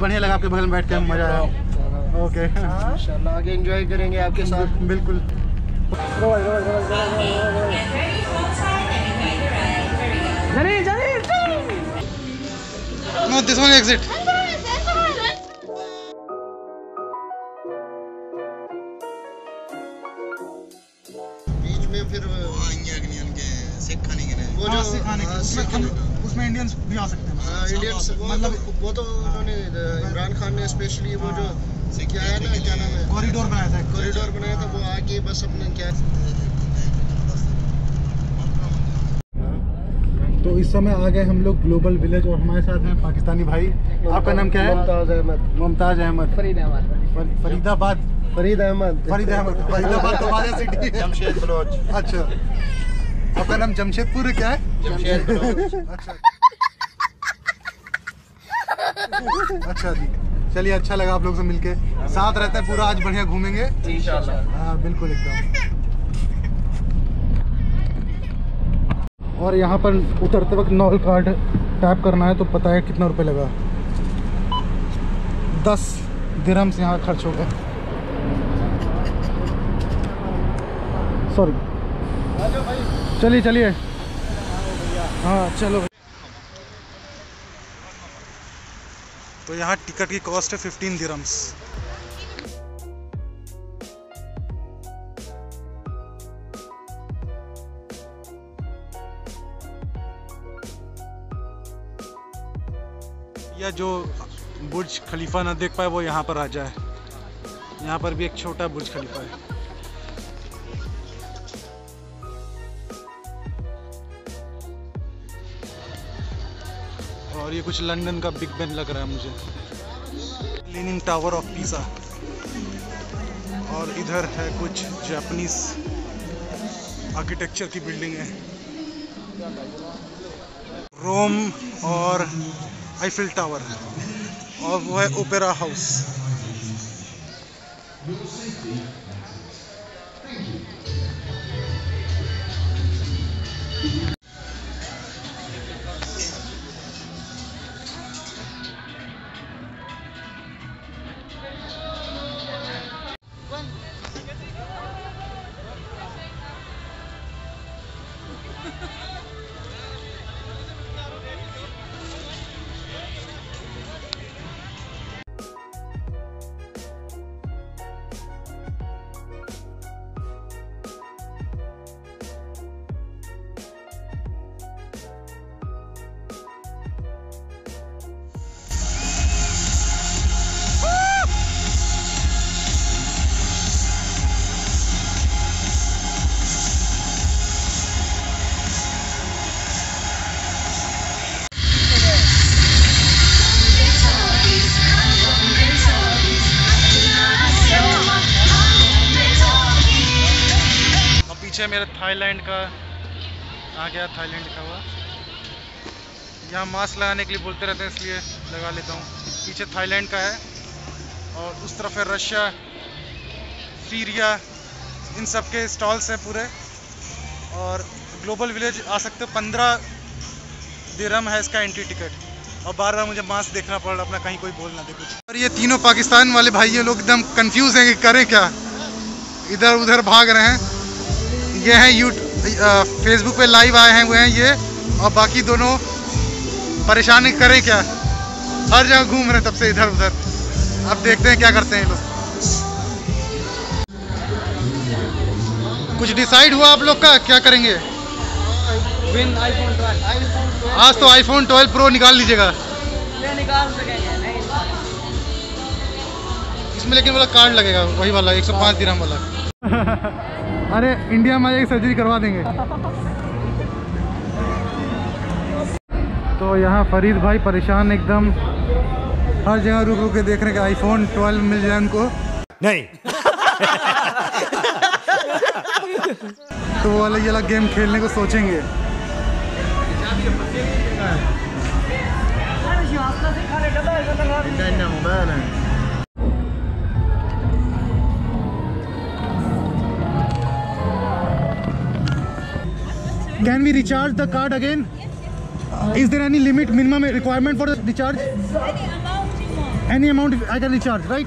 बढ़िया लगा आपके बगल में बैठ के मज़ा आया। ओके इंशाल्लाह आगे एंजॉय करेंगे आपके साथ। बिल्कुल। No, this one exit. बीच में फिर सिख खाने के लिए वो जो सिखाने के हाँ, उसमें सिख- उसमें इंडियंस भी आ सकते हैं। हाँ इंडियंस मतलब वो तो उन्होंने इमरान खान ने स्पेशली वो जो क्या है ना क्या नाम है? कॉरिडोर बनाया था कॉरिडोर बनाया था वो आगे बस अपने क्या तो इस समय आ गए हम लोग ग्लोबल विलेज और हमारे साथ हैं पाकिस्तानी भाई। आपका नाम क्या है? मुमताज़ अहमद। मुमताज़ अहमद। फरीद अहमद। फरीदाबाद। फरीद अहमद। फरीद अहमद। फरीदाबाद तो हमारे सिटी जमशेद बलोच अच्छा। आपका नाम जमशेदपुर क्या? है अच्छा। अच्छा जी। चलिए अच्छा लगा आप लोग से मिलके। साथ रहते हैं पूरा, आज बढ़िया घूमेंगे। हाँ बिल्कुल एकदम। और यहाँ पर उतरते वक्त नॉल कार्ड टैप करना है तो पता है कितना रुपए लगा। दस दिरहम्स यहाँ खर्च हो गए। सॉरी। चलिए चलिए। हाँ चलो। तो यहाँ टिकट की कॉस्ट है फिफ्टीन दिरहम्स या जो बुर्ज खलीफा ना देख पाए, वो यहाँ पर आ जाए यहाँ पर भी एक छोटा बुर्ज खलीफा है। और ये कुछ लंदन का बिग बैन लग रहा है मुझे। लीनिंग टावर ऑफ़ पीसा और इधर है कुछ जापानीज आर्किटेक्चर की बिल्डिंग है। रोम और आईफिल टावर और वो है ओपेरा हाउस मेरे थाईलैंड का, आ गया थाईलैंड लिखा हुआ। यहाँ मास्क लगाने के लिए बोलते रहते हैं, इसलिए लगा लेता हूँ। पीछे थाईलैंड का है और उस तरफ़ है रशिया, सीरिया, इन सब के स्टॉल्स हैं पूरे। और ग्लोबल विलेज आ सकते हो, पंद्रह दिरम है इसका एंट्री टिकट। और बार बार मुझे मास्क देखना पड़ रहा, अपना कहीं कोई बोल ना दे कुछ। और ये तीनों पाकिस्तान वाले भाई, ये लोग एकदम कंफ्यूज हैं कि करें क्या? इधर उधर भाग रहे हैं। ये हैं यू फेसबुक पे लाइव आए हैं हुए हैं ये। और बाकी दोनों परेशान हैं, करें क्या? हर जगह घूम रहे तब से इधर उधर। अब देखते हैं क्या करते हैं लोग। कुछ डिसाइड हुआ आप लोग का? क्या करेंगे? विन आईफोन 12 आज तो आईफोन 12 प्रो निकाल लीजिएगा। ये निकाल सकेंगे नहीं। इसमें लेकिन वाला कार्ड लगेगा वही वाला 105 दिरहम वाला। अरे इंडिया में एक सर्जरी करवा देंगे। तो यहाँ फरीद भाई परेशान एकदम। हर जगह रुक रुक के देख रहे हैं कि आईफोन 12 मिल जाए उनको। नहीं। तो वो अलग ये वाला गेम खेलने को सोचेंगे। Can we recharge the card again is there any limit minimum requirement for recharge any amount I can recharge right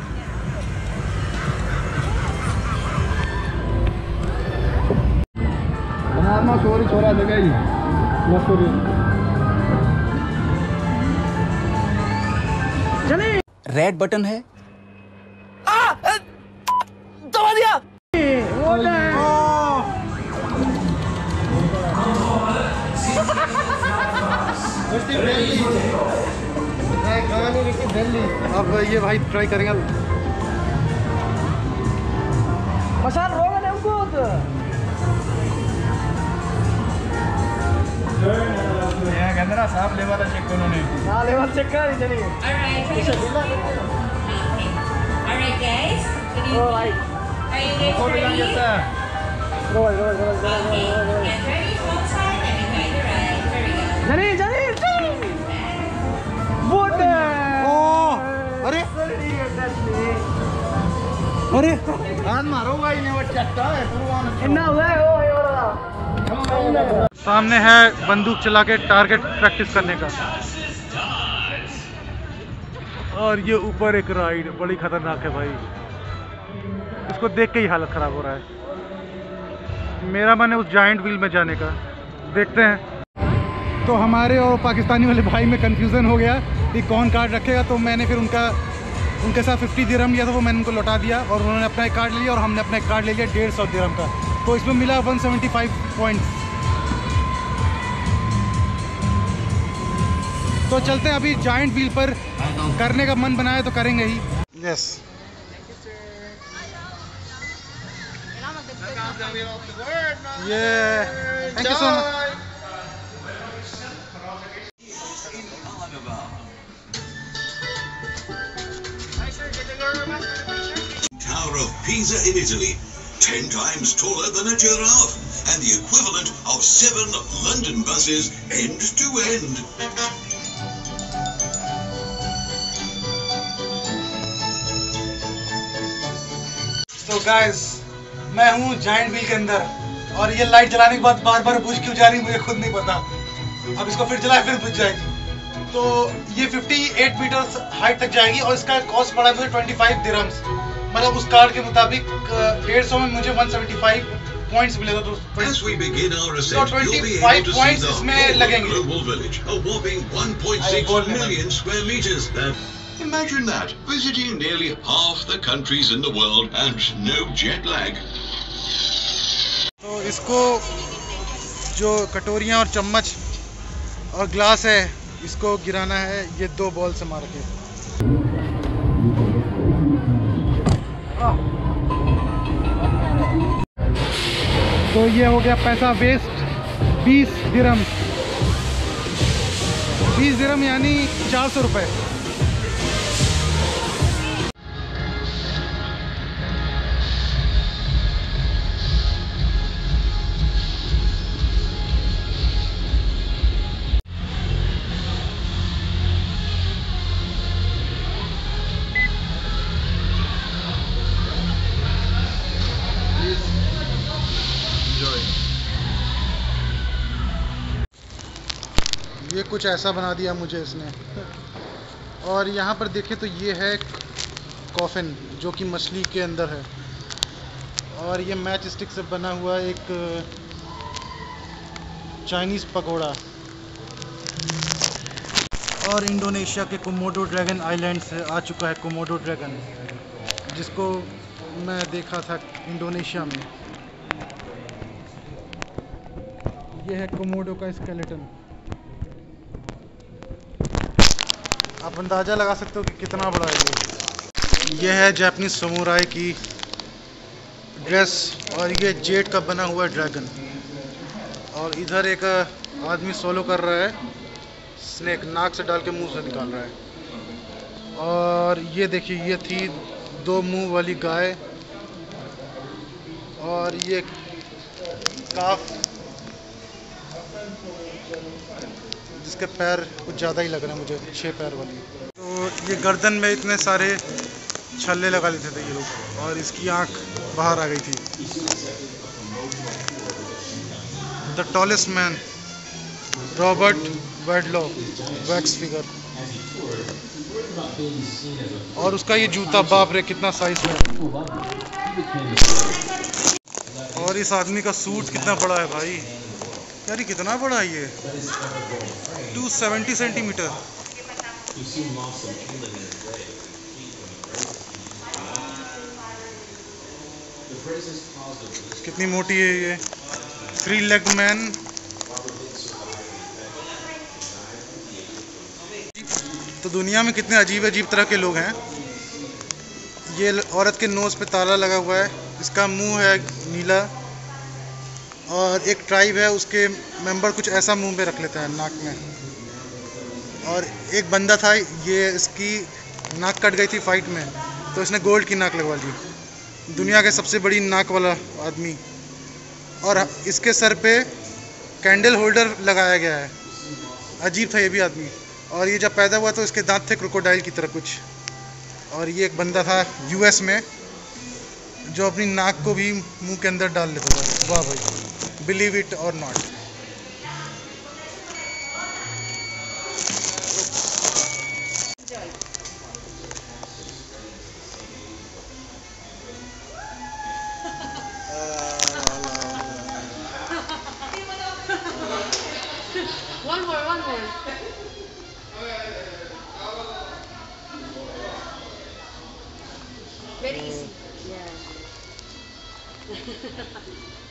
चले रेड बटन है आ, दबा दिया। है। अब ये भाई ट्राई करेंगे Masan rogan yang good. गंदरा साहब ले वाला चेक उन्होंने Nah, lewat cek kali jadi. Alright, here you go. Okay. Alright, guys. Can you, Oh, right. are you guys कौन बिlang ready? जैसा Go, go, go, go, go, Okay. go, go. Get ready, one side, and you guys are right. Here we go. अरे। अरे मारो भाई ने वो चट्टा है पुरवान Inna way, सामने है बंदूक चला के टारगेट प्रैक्टिस करने का। और ये ऊपर एक राइड बड़ी खतरनाक है भाई। इसको देख के ही हालत ख़राब हो रहा है। मेरा मन है उस जाइंट व्हील में जाने का। देखते हैं। तो हमारे और पाकिस्तानी वाले भाई में कंफ्यूजन हो गया कि कौन कार्ड रखेगा तो मैंने फिर उनका उनके साथ 50 दिरहम लिया था वो मैंने उनको लौटा दिया और उन्होंने अपना एक कार्ड ले लिया और हमने अपना एक कार्ड ले लिया डेढ़ सौ दिरहम का। तो इसमें मिला 175 पॉइंट्स तो चलते हैं अभी जाइंट व्हील पर करने का मन बनाया तो करेंगे ही। यस ये thank you so much Tower of Pisa in Italy, 10 times taller than a giraffe, and the equivalent of seven London buses end to end. तो गाइस मैं हूँ जाइंट व्हील के अंदर और ये लाइट जलाने के बाद बार बार बुझ क्यों जा रही मुझे खुद नहीं पता। अब इसको फिर जलाए फिर बुझ जाएगी। तो ये 58 मीटर हाइट तक जाएगी और इसका कॉस्ट पड़ा है मुझे 25 दिरहम्स मतलब उस कार्ड के मुताबिक डेढ़ सौ में मुझे 175 पॉइंट्स मिले तो As we begin our ascent, So 25 able to see points the इसमें लगेंगे। global village, a whopping 1.6 million square meters. And imagine that, visiting nearly half the countries in the world and no jet lag. तो इसको जो कटोरियाँ और चम्मच और glass है इसको गिराना है ये दो बॉल से मार के तो ये हो गया पैसा वेस्ट 20 दिरम 20 दिरम यानी चार सौ रुपये कुछ ऐसा बना दिया मुझे इसने। और यहाँ पर देखें तो ये है कॉफिन जो कि मछली के अंदर है। और ये मैच स्टिक से बना हुआ एक चाइनीज़ पकोड़ा। और इंडोनेशिया के कोमोडो ड्रैगन आइलैंड से आ चुका है कोमोडो ड्रैगन जिसको मैं देखा था इंडोनेशिया में। यह है कोमोडो का स्केलेटन आप अंदाज़ा लगा सकते हो कि कितना बड़ा है ये? ये है जापानीज समुराई की ड्रेस और ये जेट का बना हुआ ड्रैगन और इधर एक आदमी सोलो कर रहा है। स्नेक नाक से डाल के मुँह से निकाल रहा है। और ये देखिए, ये थी दो मुँह वाली गाय। और ये काफ जिसके पैर कुछ ज़्यादा ही लग रहे हैं मुझे छः पैर वाली। तो ये गर्दन में इतने सारे छल्ले लगा लेते थे ये लोग, और इसकी आँख बाहर आ गई थी। The tallest man Robert Wadlow wax figure और उसका ये जूता बाप रे, कितना साइज़ है। और इस आदमी का सूट कितना बड़ा है भाई। यार कितना बड़ा है ये 270 सेंटीमीटर। कितनी मोटी है ये? Three leg man. तो दुनिया में कितने अजीब अजीब तरह के लोग हैं। ये औरत के नोज़ पे ताला लगा हुआ है। इसका मुँह है नीला। और एक ट्राइब है, उसके मेंबर कुछ ऐसा मुँह में रख लेता है नाक में। और एक बंदा था, ये इसकी नाक कट गई थी फाइट में तो इसने गोल्ड की नाक लगवा ली। दुनिया के सबसे बड़ी नाक वाला आदमी। और इसके सर पे कैंडल होल्डर लगाया गया है। अजीब था ये भी आदमी। और ये जब पैदा हुआ तो इसके दांत थे क्रोकोडाइल की तरह कुछ। और ये एक बंदा था यूएस में, जो अपनी नाक को भी मुँह के अंदर डाल लेता था। वाह भाई। believe it or not. Very easy. Mm. Yeah.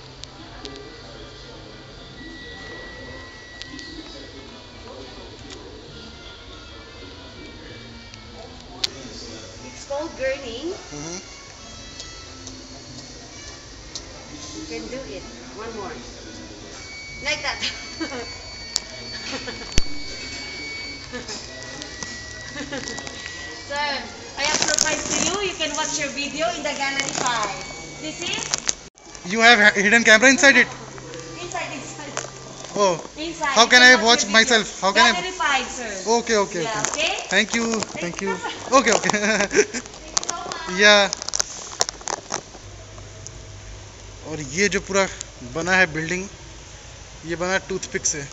is have hidden camera inside, inside. Oh. Inside. How can I watch myself? How can I- Gallery 5, sir. Okay, okay, Yeah, okay. okay? Thank you, thank you. Okay, okay. You so. या और ये जो पूरा बना है building ये बना toothpick से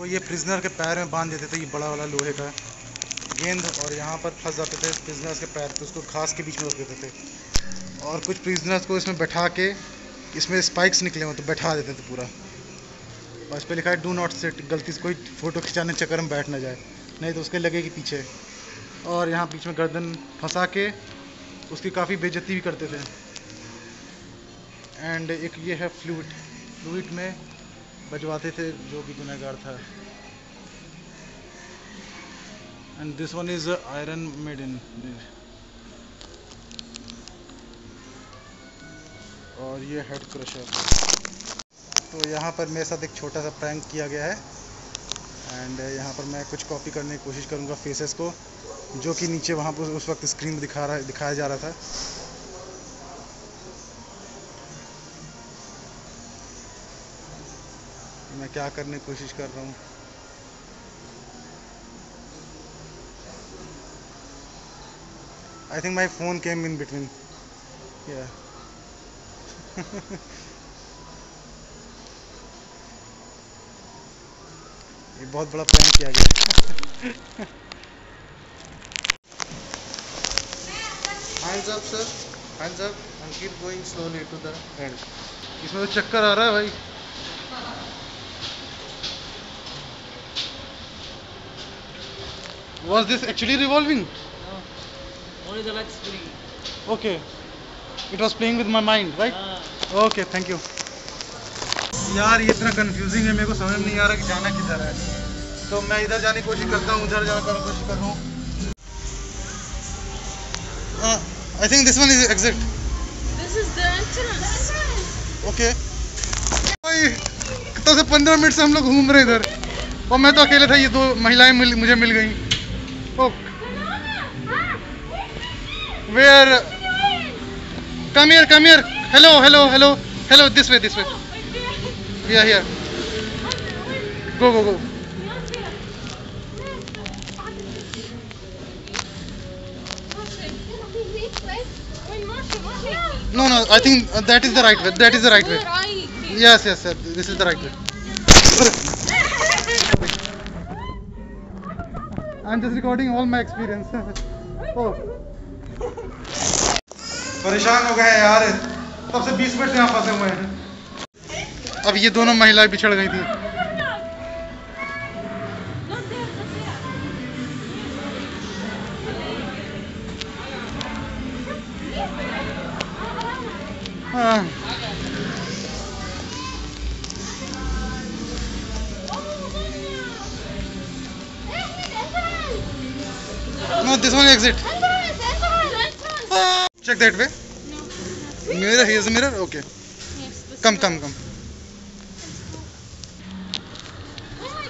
तो ये प्रिजनर के पैर में बाँध देते थे, ये बड़ा वाला लोहे का गेंद, और यहाँ पर फंस जाते थे प्रिजनर्स के पैर तो उसको घास के बीच में रख देते थे। और कुछ प्रिजनर्स को इसमें बैठा के, इसमें स्पाइक्स निकले हुए तो बैठा देते थे पूरा। और इस पर लिखा है डू नॉट सेट गलती से कोई फ़ोटो खिंचाने चक्कर में बैठ ना जाए, नहीं तो उसके लगेगी पीछे। और यहाँ बीच में गर्दन फंसा के उसकी काफ़ी बेजती भी करते थे। एंड एक ये है फ्लूट फ्लूट में बजवाते थे, जो भी गुनहगार था। And this one is iron made in और ये हेड क्रशर तो यहाँ पर मेरे साथ एक छोटा सा प्रैंक किया गया है। एंड यहाँ पर मैं कुछ कॉपी करने की कोशिश करूँगा फेसेस को, जो कि नीचे वहाँ पर उस वक्त स्क्रीन दिखा रहा, दिखाया जा रहा था। मैं क्या करने की कोशिश कर रहा हूँ। I think my phone came in between या बहुत बड़ा प्रैंक किया गया Hands up, sir. Hands up. And keep going slowly to the end. इसमें तो चक्कर आ रहा है भाई। Was this actually revolving? No. Only the lights spinning. Okay. It was playing with my mind, right? Ah. Okay thank you यार ये इतना confusing है मेरे को समझ नहीं आ रहा कि जाना किधर है तो मैं इधर जाने की कोशिश करता हूँ उधर जाने की कोशिश कर रहा हूँ I think this one is exit This is the entrance. Okay भाई कब से पंद्रह मिनट से हम लोग घूम रहे हैं इधर और मैं तो अकेले था ये दो महिलाएँ मुझे मिल गई Look. Where? Come here, come here. Hello, hello, hello. Hello, this way, this way. We are here. Go, go, go. No, no, I think that is the right way. That is the right way. Yes, yes, yes. This is the right way. I'm just recording all my experience. oh. परेशान हो गए यार तब से 20 minute यहाँ फंसे हुए हैं अब ये दोनों महिलाएँ बिछड़ गई थी that way. No. Mirror, here's the mirror. Okay. Yes, Come, come, come.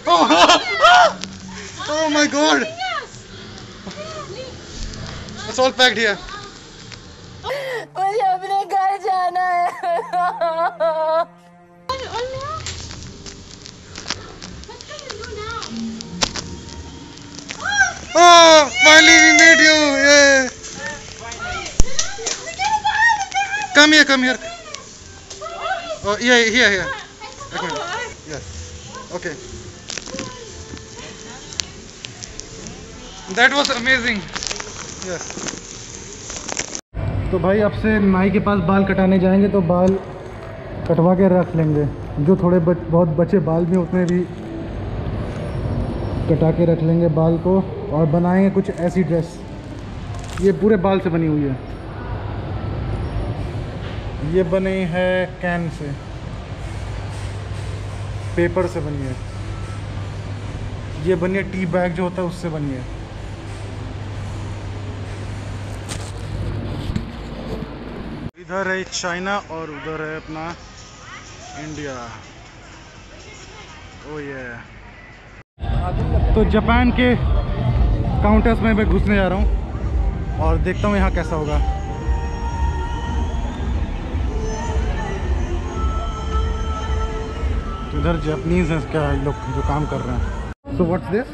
Oh, oh my god. It's all packed here. मुझे अपने घर जाना है Oh, finally we made you. Yeah. Come here, come here. Oh, yeah, here, here. एक minute. Yes. Okay. That was amazing. Yes. तो भाई अब से नाई के पास बाल कटाने जाएँगे तो बाल कटवा के रख लेंगे जो थोड़े बच, बहुत बचे बाल भी उतने भी कटा के रख लेंगे बाल को और बनाएँगे कुछ ऐसी ड्रेस ये पूरे बाल से बनी हुई है ये बनी है कैन से। पेपर से बनी है। ये बनी है टी बैग जो होता है उससे बनी है। इधर है चाइना और उधर है अपना इंडिया। ओ ये। तो जापान के काउंटर्स में मैं घुसने जा रहा हूँ और देखता हूँ यहाँ कैसा होगा। इधर जापानीज हैं क्या लोग जो काम कर रहे हैं। So what's this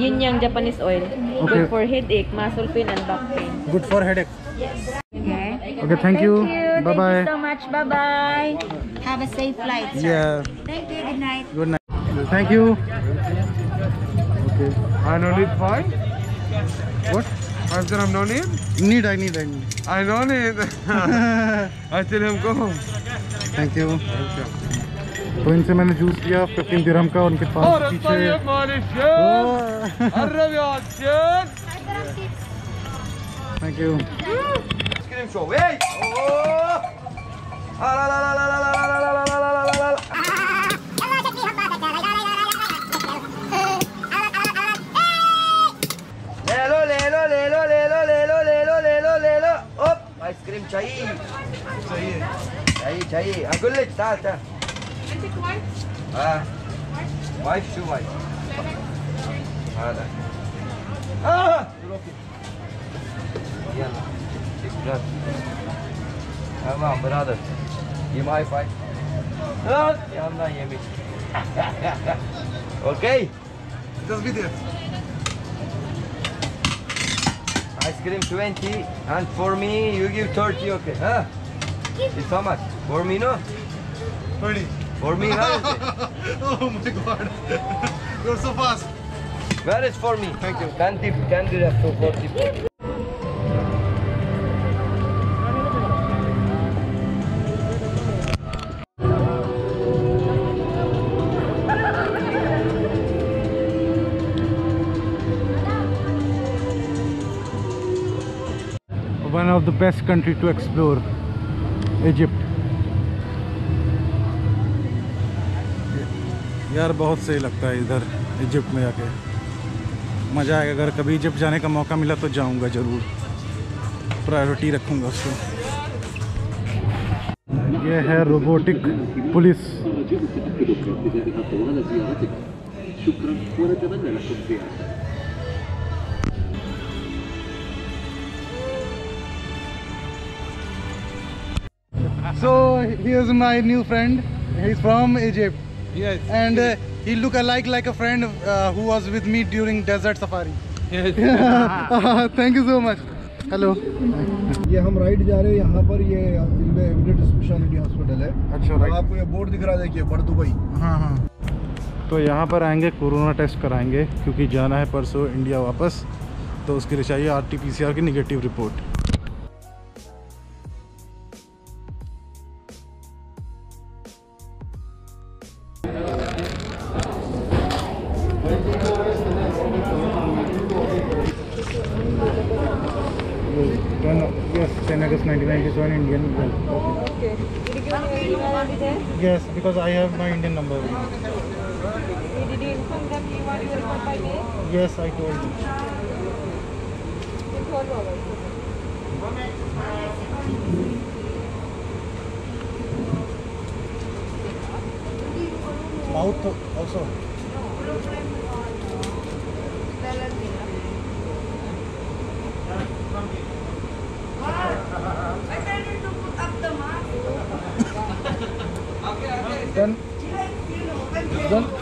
yin yang Japanese oil good for headache muscle pain and back pain good for headache okay thank you bye bye thank you so much bye bye have a safe flight sir thank you good night good night thank you okay I no need five what five sir I no need need I need I no need I tell him go thank you thank you तो इनसे मैंने juice लिया fifteen दिरम का उनके पास thank you ice cream चाहिए चाहिए चाहिए चाहिए गुल्ले चाल चाल Ah, wife, two wife. Father. Ah! Broke it. Yeah. Big blood. Come on, brother. You my fight. Ah! Yeah, I'm not yummy. okay? Just be there. Ice cream 20 and for me you give 30, okay? Huh? It's how much? For me no? 30. For me where is it? oh my god you're so fast Where is for me? Thank you. Can tip, can do that for 40. one of the best country to explore Egypt यार बहुत सही लगता है इधर Egypt में जाके मज़ा आएगा, अगर कभी इजिप्ट जाने का मौका मिला तो जाऊँगा ज़रूर प्रायोरिटी रखूँगा उसको ये है robotic police So, here's my new friend. He's from Egypt. Yes. And uh, he look alike like a friend uh, who was with me during desert safari. Yes. Thank you so much. Hello. ये हम ride जा रहे हैं यहाँ पर ये Delhi emirate speciality hospital है अच्छा और आपको ये बोर्ड दिख रहा है देखिए बड़ दुबई हाँ हाँ तो यहाँ पर आएँगे कोरोना टेस्ट कराएँगे क्योंकि जाना है परसों इंडिया वापस तो उसके लिए चाहिए R T P C R की negative report August 1997 Indian. Okay. Did you give me your email ID there? Yes, because I have my Indian number. Did you inform them you want your report by May? Yes, I told you. In 12 hours. Mouth also. I tell him to okay, okay. Then, don't,